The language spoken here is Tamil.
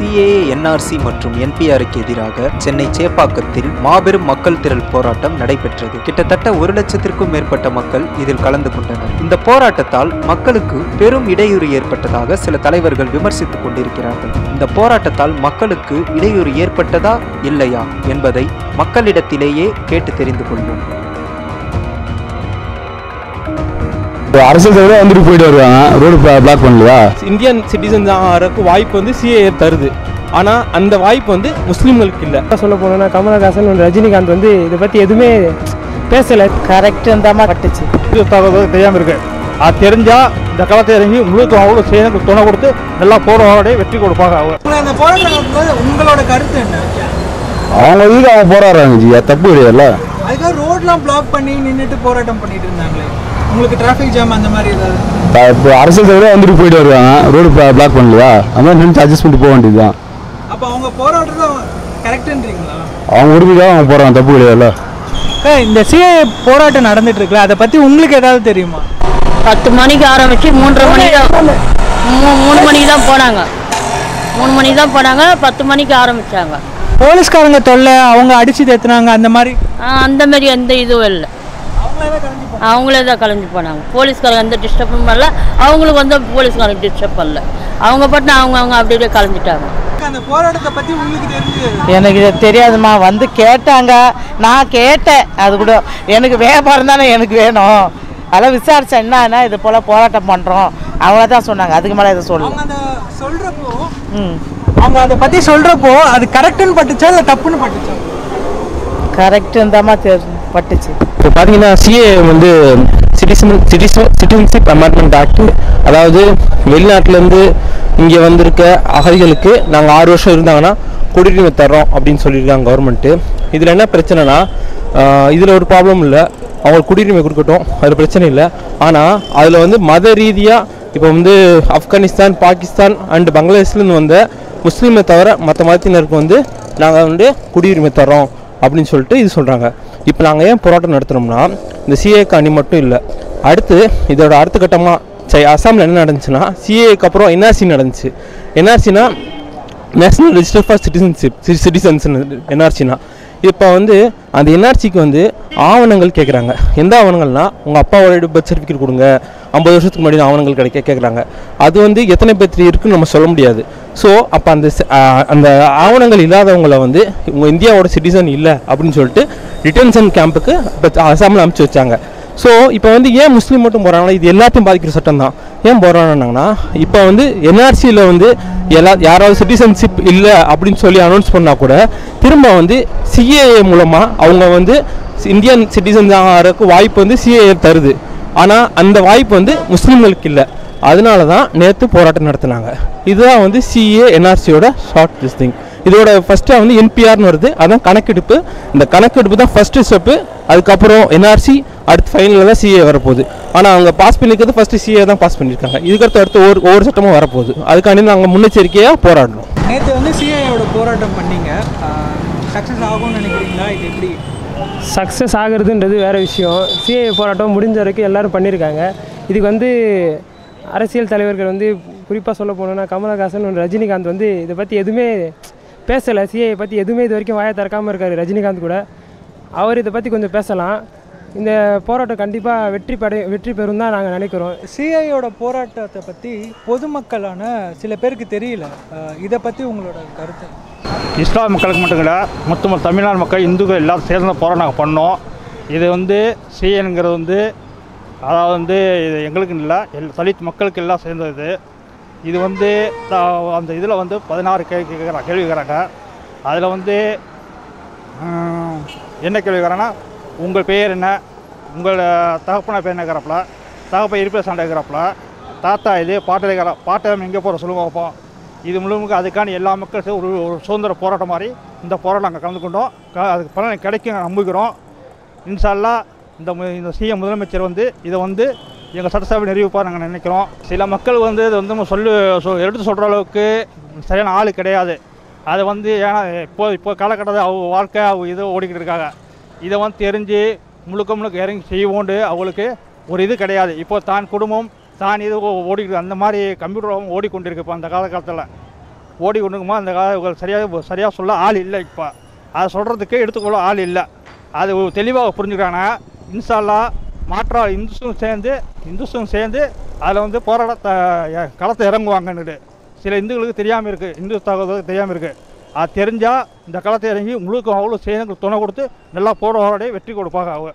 சிஏஏ என்ஆர்சி மற்றும் என்பிஆருக்கு எதிராக சென்னை சேப்பாக்கத்தில் மாபெரும் மக்கள் திரள் போராட்டம் நடைபெற்றது. கிட்டத்தட்ட ஒரு லட்சத்திற்கும் மேற்பட்ட மக்கள் இதில் கலந்து கொண்டனர். இந்த போராட்டத்தால் மக்களுக்கு பெரும் இடையூறு ஏற்பட்டதாக சில தலைவர்கள் விமர்சித்துக் கொண்டிருக்கிறார்கள். இந்த போராட்டத்தால் மக்களுக்கு இடையூறு ஏற்பட்டதா இல்லையா என்பதை மக்களிடத்திலேயே கேட்டு தெரிந்து கொள்வோம். இப்போ அரசியல் தலைவரே வந்துட்டு போயிட்டு வருவாங்க. ரோடு பிளாக் பண்ணலையா? இந்தியன் சிட்டிசன்ஸ் ஆகிறதுக்கு வாய்ப்பு வந்து சிஏஏ தருது. ஆனால் அந்த வாய்ப்பு வந்து முஸ்லீம்களுக்கு இல்லை. சொல்ல போனோம்னா கமலஹாசன் ரஜினிகாந்த் வந்து இதை பற்றி எதுவுமே பேசலை. கரெக்டுந்தாமா பட்டுச்சு. இது தகவல் தெரியாமல் இருக்கு. அது தெரிஞ்சா இந்த காலத்தை இறங்கி முழு அவ்வளோ செய்ய துணை கொடுத்து நல்லா போராடி வெற்றி கொடுப்பாங்க அவங்க. அந்த உங்களோட கருத்து என்ன? அவங்க இதுக்கு அவங்க போராடுறாங்க ஜி. தப்பு கிடையாதுல்ல? அதுக்காக ரோட்லாம் பிளாக் பண்ணி நின்றுட்டு போராட்டம் பண்ணிட்டு இருந்தாங்களே. உங்களுக்கு டிராஃபிக் ஜாம் அந்த மாதிரி ஏதாவது? இப்போ அரசியல் தலைவரே வந்துட்டு போயிட்டு வருவாங்க. ரோடு பிளாக் பண்ணலையா அது மாதிரி நின்று அட்ஜஸ்ட் பண்ணிட்டு போக வேண்டியதுதான் அப்போ அவங்க போராடுறது கரெக்டுன்றீங்களா அவங்க உரிமைக்காக அவங்க போகிறாங்க தப்பு கிடையாதுல்ல. இந்த சிஏ போராட்டம் நடந்துட்டு இருக்குல்ல அதை பற்றி உங்களுக்கு ஏதாவது தெரியுமா? பத்து மணிக்கு ஆரம்பிச்சு மூன்றரை மணி தான். மூ- மூணு மணிக்கு தான் போனாங்க. மூணு மணிக்கு தான் போனாங்க. பத்து மணிக்கு ஆரம்பிச்சாங்க. போலீஸ்காரங்க தொல்லை அவங்க அடிச்சு தேத்துனாங்க அந்த மாதிரி? ஆ, அந்த மாதிரி எந்த இதுவும் இல்லை. அவங்களே தான் கலைஞ்சு போனாங்க. போலீஸ்காரங்க எந்த டிஸ்டர்பும் பண்ணல. அவங்களுக்கு வந்து போலீஸ்காரங்க டிஸ்டர்ப் பண்ணல. அவங்க பாட்டு அவங்க அவங்க அப்படி அப்படியே கலைஞ்சிட்டாங்க. அந்த போராட்டத்தை பற்றி உங்களுக்கு தெரிஞ்சது எனக்கு இது தெரியாதும்மா. வந்து கேட்டாங்க. நான் கேட்டேன். அது கூட எனக்கு வியாபாரம் தானே எனக்கு வேணும். அதெல்லாம் விசாரிச்சேன். என்னன்னா இது போல் போராட்டம் பண்ணுறோம் அவ்வளோதான் சொன்னாங்க. அதுக்கு மேலே இதை சொல்லு அவங்க அந்த சொல்கிறப்போ ம். அவங்க அதை பற்றி சொல்கிறப்போ அது கரெக்டுன்னு பட்டுச்சா இல்லை தப்புன்னு பட்டுச்சா? கரெக்டுந்தாம்மா தெரி பட்டுச்சு. இப்போ பார்த்தீங்கன்னா சிஏ வந்து citizen citizen citizenship amendment act அதாவது வெளிநாட்டிலேருந்து இங்கே வந்திருக்க அகதிகளுக்கு நாங்கள் ஆறு வருஷம் இருந்தாங்கன்னா குடியுரிமை தர்றோம் அப்படின்னு சொல்லியிருக்காங்க கவர்மெண்ட்டு இதில் என்ன பிரச்சனைனா இதில் ஒரு ப்ராப்ளம் இல்லை. அவங்களுக்கு குடியுரிமை கொடுக்கட்டும். அதில் பிரச்சனை இல்லை. ஆனால் அதில் வந்து மத ரீதியாக இப்போ வந்து ஆப்கானிஸ்தான் பாகிஸ்தான் அண்டு பங்களாதேஷ்லேருந்து வந்த முஸ்லீமை தவிர மற்ற மதத்தினருக்கு வந்து நாங்கள் வந்து குடியுரிமை தரோம் அப்படின்னு சொல்லிட்டு இது சொல்கிறாங்க இப்போ நாங்கள் ஏன் போராட்டம் நடத்துனோம்னா இந்த சிஏக்கு அணி மட்டும் இல்லை. அடுத்து இதோட அடுத்த கட்டமாக சரி அசாமில் என்ன நடந்துச்சுன்னா சிஏக்கு அப்புறம் என்ஆர்சி நடந்துச்சு. என்ஆர்சினா national register for citizenship citizens என்ஆர்சினா இப்போ வந்து அந்த என்ஆர்சிக்கு வந்து ஆவணங்கள் கேட்குறாங்க எந்த ஆவணங்கள்னா உங்கள் அப்பாவோட பர்த் சர்டிஃபிகேட் கொடுங்க. ஐம்பது வருஷத்துக்கு முன்னாடி ஆவணங்கள் கிடைக்க கேட்குறாங்க அது வந்து எத்தனை பேர் இருக்குன்னு நம்ம சொல்ல முடியாது. ஸோ அப்போ அந்த அந்த ஆவணங்கள் இல்லாதவங்கள வந்து உங்கள் இந்தியாவோட சிட்டிசன் இல்லை அப்படின்னு சொல்லிட்டு டிடென்ஷன் கேம்புக்கு இப்போ அசாமில் அனுப்பிச்சி வச்சாங்க. ஸோ இப்போ வந்து ஏன் முஸ்லீம் மட்டும் போகிறாங்கன்னா இது எல்லாத்தையும் பாதிக்கிற சட்டம் தான். ஏன் போகிறாங்கன்னா இப்போ வந்து என்ஆர்சியில் வந்து எல்லா யாராவது சிட்டிசன்ஷிப் இல்லை அப்படின்னு சொல்லி அனௌன்ஸ் பண்ணால் கூட திரும்ப வந்து சிஏஏ மூலமாக அவங்க வந்து இந்தியன் சிட்டிசன்ஸ் ஆகிறதுக்கு வாய்ப்பு வந்து சிஏஏ தருது. ஆனால் அந்த வாய்ப்பு வந்து முஸ்லீம்களுக்கு இல்லை. அதனால தான் நேற்று போராட்டம் நடத்துனாங்க. இதுதான் வந்து சிஏ என்ஆர்சியோட ஷார்ட் திஸ் திங் இதோட ஃபஸ்ட்டு வந்து என்பிஆர்னு வருது. அதான் கணக்கெடுப்பு. இந்த கணக்கெடுப்பு தான் ஃபஸ்ட்டு ஸ்டெப்பு அதுக்கப்புறம் என்ஆர்சி அடுத்து ஃபைனலில் தான் சிஏ வரப்போகுது. ஆனால் அவங்க பாஸ் பண்ணிக்கிறது ஃபஸ்ட்டு சிஏ தான் பாஸ் பண்ணியிருக்காங்க இதுக்கடுத்து அடுத்து ஒவ்வொரு ஒவ்வொரு சட்டமும் வரப்போகுது. அதுக்காண்டி நாங்கள் முன்னெச்சரிக்கையாக போராடணும் நேற்று வந்து சிஏயோட போராட்டம் பண்ணீங்க. சக்ஸஸ் ஆகும்னு நினைக்கிறீங்களா? இது எப்படி? சக்ஸஸ் ஆகுறதுன்றது வேறு விஷயம். சிஏ போராட்டம் முடிஞ்ச வரைக்கும் எல்லாரும் பண்ணியிருக்காங்க இதுக்கு வந்து அரசியல் தலைவர்கள் வந்து குறிப்பாக சொல்ல போனோம்னா கமலஹாசன் ரஜினிகாந்த் வந்து இதை பற்றி எதுவுமே பேசலை சிஏ பற்றி எதுவுமே இது வரைக்கும் வாயை திறக்காமல் இருக்கார் ரஜினிகாந்த் கூட. அவர் இதை பற்றி கொஞ்சம் பேசலாம். இந்த போராட்டம் கண்டிப்பாக வெற்றி படை வெற்றி பெறும் தான் நாங்கள் நினைக்கிறோம். சிஐயோட போராட்டத்தை பற்றி பொதுமக்களான சில பேருக்கு தெரியல. இதை பற்றி உங்களோட கருத்து? இஸ்லாம் மக்களுக்கு மட்டும் இல்லை மொத்தமாக தமிழ்நாடு மக்கள் இந்துக்கள் எல்லாரும் சேர்ந்து போராட்டம் நாங்கள் பண்ணோம். இது வந்து சிஎன்கிறது வந்து அதாவது வந்து இது எங்களுக்கு இல்லை எல் தலித் மக்களுக்கு எல்லாம் சேர்ந்தது. இது வந்து அந்த இதில் வந்து பதினாறு கேள்வி கேட்குறாங்க கேள்வி கேட்குறாங்க. அதில் வந்து என்ன கேள்வி கேட்குறாங்கன்னா உங்கள் பெயர் என்ன? உங்கள் தகப்பன பேர் என்ன கேட்கறாப்புல தகப்ப இருப்பில் சண்டை இருக்கிறப்பல தாத்தா இது பாட்டை கேட்குற பாட்டம் எங்கே போகிற சொல்லுங்க பார்ப்போம். இது முழுமுக அதுக்கான எல்லா மக்களும் ஒரு ஒரு சுதந்திர போராட்டம் மாதிரி இந்த போராட்டம் நாங்கள் கலந்து கொண்டோம். க- அதுக்கு பலன் கிடைக்கும் நம்புகிறோம். இன்ஷால்லா இந்த இந்த சிஎம் முதலமைச்சர் வந்து இதை வந்து எங்கள் சட்டசபை நிறைவுப்பாக நாங்கள் நினைக்கிறோம். சில மக்கள் வந்து இது வந்து நம்ம சொல்லு சொ எடுத்து சொல்கிற அளவுக்கு சரியான ஆள் கிடையாது. அதை வந்து ஏன்னா இப்போ இப்போ காலகட்டத்தில் அவங்க வாழ்க்கை அவங்க இது ஓடிக்கிட்டு இருக்காங்க. இதை வந்து தெரிஞ்சு முழுக்க முழுக்க இறங்கி செய்வோண்டு அவங்களுக்கு ஒரு இது கிடையாது. இப்போ தான் குடும்பம் தான் இது ஓ- ஓடிக்கிட்டு அந்த மாதிரி கம்ப்யூட்டரும் ஓடிக்கொண்டிருக்கு இப்போ அந்த காலகட்டத்தில். ஓடி கொண்டுக்குமா அந்த கால சரியாக சரியாக சொல்ல ஆள் இல்லை இப்போ. அதை சொல்கிறதுக்கு எடுத்துக்கொள்ள ஆள் இல்லை. அது தெளிவாக புரிஞ்சுக்கிறாங்க. இன்ஷால்லா மாற்றா இந்துஸும் சேர்ந்து இந்துஸும் சேர்ந்து அதில் வந்து போராட த- களத்தை இறங்குவாங்கன்னுட்டு சில இந்துக்களுக்கு தெரியாமல் இருக்குது இந்து தகவல் தெரியாமல் இருக்குது அது தெரிஞ்சால் இந்த களத்தை இறங்கி முழுக்க அவ்வளோ சேர்ந்து துணை கொடுத்து நல்லா போராடி வெற்றி கொடுப்பாங்க அவங்க.